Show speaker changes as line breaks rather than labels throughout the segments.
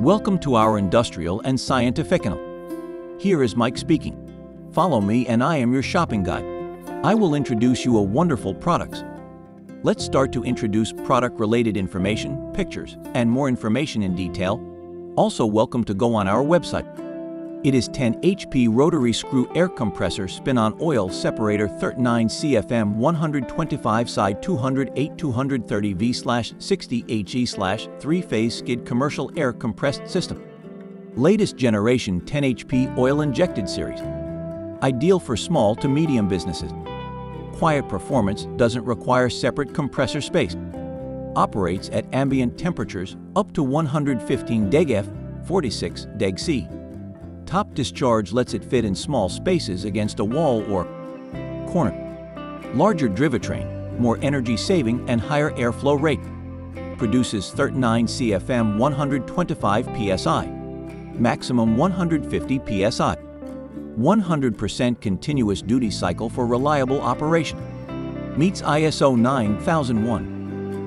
Welcome to our industrial and scientifical. Here is Mike speaking. Follow me and I am your shopping guide. I will introduce you a wonderful products. Let's start to introduce product-related information, pictures, and more information in detail. Also welcome to go on our website. It is 10 HP rotary screw air compressor spin-on oil separator 39 CFM 125 psi 208 230 V 60 HE 3 phase skid commercial air compressed system. Latest generation 10 HP oil injected series. Ideal for small to medium businesses. Quiet performance doesn't require separate compressor space. Operates at ambient temperatures up to 115 deg F, 46 deg C Top discharge lets it fit in small spaces against a wall or corner. Larger drivetrain, more energy saving and higher airflow rate. Produces 39 CFM 125 psi. Maximum 150 psi. 100% continuous duty cycle for reliable operation. Meets ISO 9001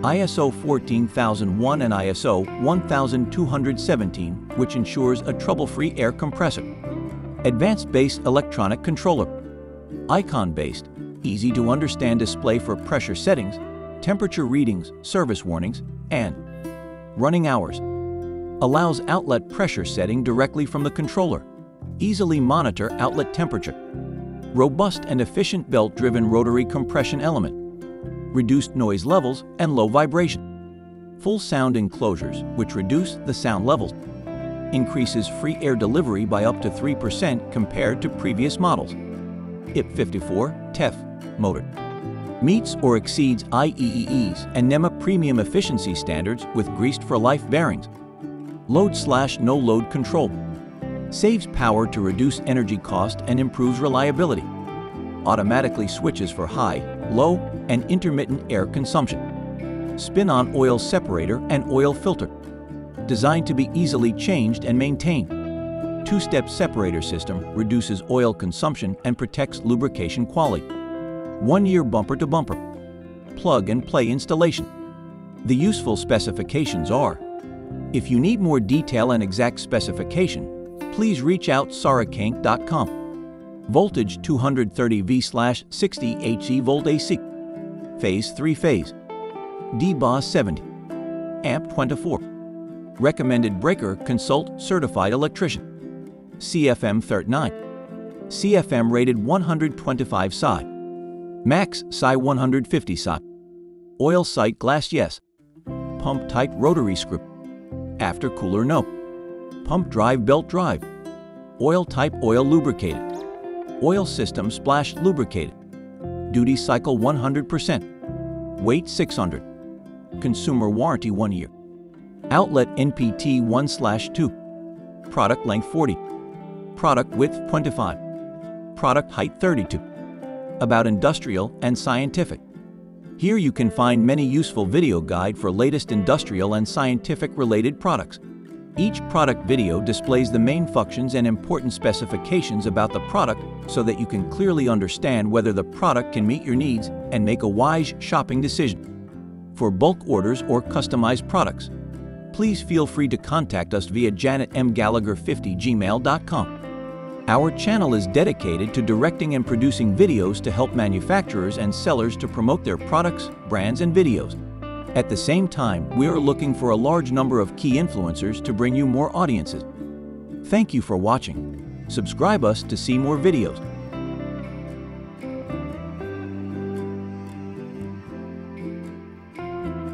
ISO 14001 and ISO 1217, which ensures a trouble-free air compressor. Advanced-based electronic controller. Icon-based, easy-to-understand display for pressure settings, temperature readings, service warnings, and running hours. Allows outlet pressure setting directly from the controller. Easily monitor outlet temperature. Robust and efficient belt-driven rotary compression element reduced noise levels, and low vibration. Full sound enclosures, which reduce the sound levels. Increases free air delivery by up to 3% compared to previous models. IP54 TEF motor. Meets or exceeds IEEE's and NEMA premium efficiency standards with greased for life bearings. Load slash no load control. Saves power to reduce energy cost and improves reliability. Automatically switches for high, low, and intermittent air consumption. Spin-on oil separator and oil filter. Designed to be easily changed and maintained. Two-step separator system reduces oil consumption and protects lubrication quality. One-year bumper-to-bumper. Plug-and-play installation. The useful specifications are If you need more detail and exact specification, please reach out sarikainc.com. Voltage 230 V/60 HE volt AC phase 3 phase, DBOS 70, amp 24. Recommended breaker consult certified electrician. CFM 39. CFM rated 125 psi. Max psi 150 psi. Oil sight glass yes. Pump type rotary screw. After cooler no. Pump drive belt drive. Oil type oil lubricated. Oil system splash lubricated. Duty cycle 100%. Weight 600. Consumer warranty 1 year. Outlet NPT 1/2. Product length 40. Product width 25. Product height 32. About industrial and scientific. Here you can find many useful video guide for latest industrial and scientific related products. Each product video displays the main functions and important specifications about the product so that you can clearly understand whether the product can meet your needs and make a wise shopping decision. For bulk orders or customized products, please feel free to contact us via janetmgallagher50gmail.com. Our channel is dedicated to directing and producing videos to help manufacturers and sellers to promote their products, brands, and videos. At the same time, we are looking for a large number of key influencers to bring you more audiences. Thank you for watching. Subscribe us to see more videos.